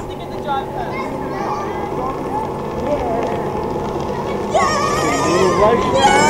have to get the drive first. Little rush.